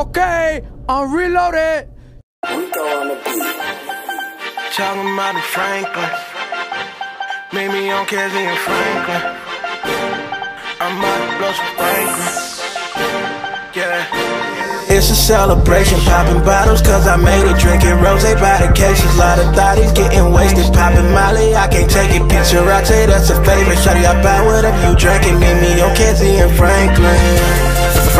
Okay, I'm reloaded. Rico on the beat. Talking about the Franklin. Meet me on Kedzie and Franklin. About to blow some Franklin. Yeah. It's a celebration, popping bottles cause I made it Drinking rose by the cases, lot of thotties getting wasted Popping Molly, I can't take it Picture I say that's a favorite Shawty, I buy whatever you drinking Meet me on Kedzie and Franklin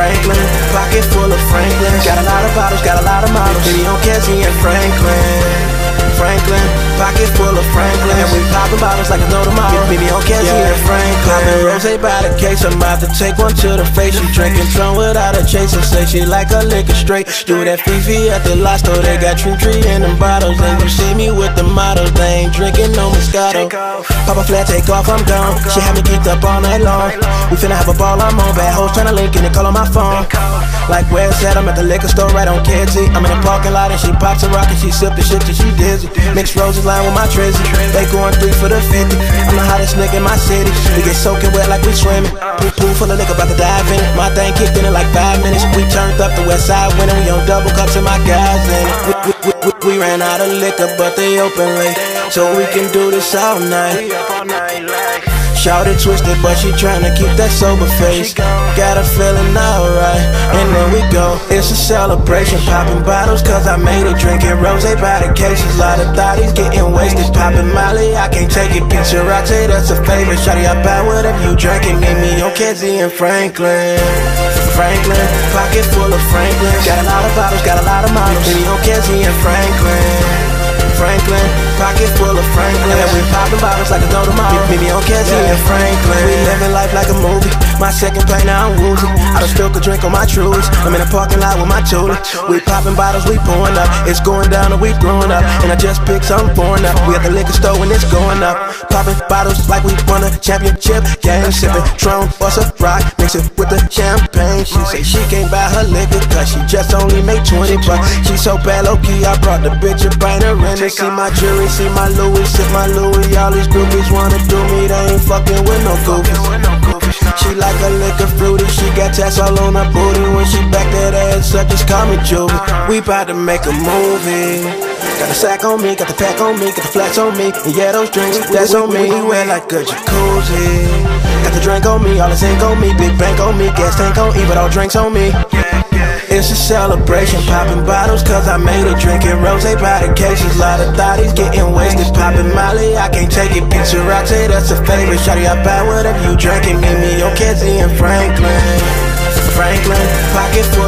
Franklin, pocket full Franklin. Got a lot of bottles, got a lot of models. Baby on Kedzie and Franklin. Franklin, pocket full of Franklin. And we poppin' bottles like a no tomorrow. Baby on Kedzie yeah. and Franklin. Poppin' rose by the case, I'm about to take one to the face. She drinking Tron without a chaser. Say she like a liquor straight. Do that Fifi at the last store. They got Tree Tree in them bottles. And you see me with the models. They ain't drinking no Moscato. Pop a flat, take off, I'm gone. She had me geeked up all night long. We finna have a ball, I'm on. Bad hoes tryna link and they call on my phone. Like where said, I'm at the liquor store right on Kedzie. I'm in the parking lot and she pops a rock and she sip the shit till she dizzy. Mixed roses line with my trizzy. They going three for the 50. I'm the hottest nigga in my city. We get soaking wet like we swimming. Uh. Pool, pool full of liquor, about to dive in it. My thing kicked in it like five minutes. We turned up the west side winning. We on double cups and my guys in. We, we, we, we ran out of liquor, but they open late. So we can do this all night. Shout it twisted, but she tryna keep that sober face. Got her feeling alright, and then we go. It's a celebration, popping bottles, cause I made it. Drinking rose by the cases, lot of thotties getting wasted. Popping Molly, I can't take it. Picture say that's a favorite. Shawty, I buy whatever you drinking. Meet me on Kedzie and Franklin. Franklin, pocket full of Franklin. Got a lot of bottles, got a lot of models. Me on Kedzie and Franklin. Franklin. Pocket full of Franklin. And we popping bottles like a no tomorrow. Meet me on Kedzie yeah. and Franklin. We living life like a movie. My second play now I'm woozy. I done spilled a drink on my trues. I'm in a parking lot with my Julie. We popping bottles, we pouring up. It's going down and we throwing up. And I just picked something foreign up. We at the liquor store and it's going up. Popping bottles like we won a championship game. Sipping Tron, bust a rock, it with the champagne. She say she can't buy her liquor cause she just only made 20 bucks. She so bad low key, I brought the bitch a brain her in See my jewelry, see my Louis, sip my Louis. All these groupies wanna do me, they ain't fucking with no goofies. She like a liquor fruity, she got tats all on her booty. When she back that ass up, just call me Juvie. We bout to make a movie. Got a sack on me, got the pack on me, got the flats on me. And yeah, those drinks, that's on me. Wet like a jacuzzi. Got the drink on me, all the ink on me. Big bank on me, gas tank on E, but all drinks on me. It's a celebration, popping bottles cause I made it. Drinking rose by the cases, lot of thotties getting wasted. Popping Molly, I can't take it. Picture I say that's a favorite. Shawty, I buy whatever you drinking. Meet me on Kedzie and Franklin. Franklin, pocket full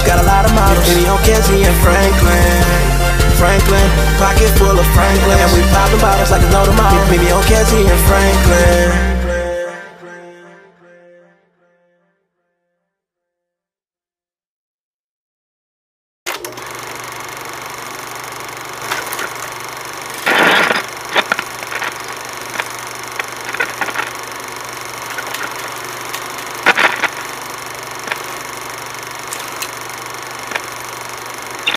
of bottles, got a lot of models. Me on Kedzie and Franklin. Franklin, pocket full of Franklin. And we popping bottles like a no tomorrow. Meet me on Kedzie and Franklin.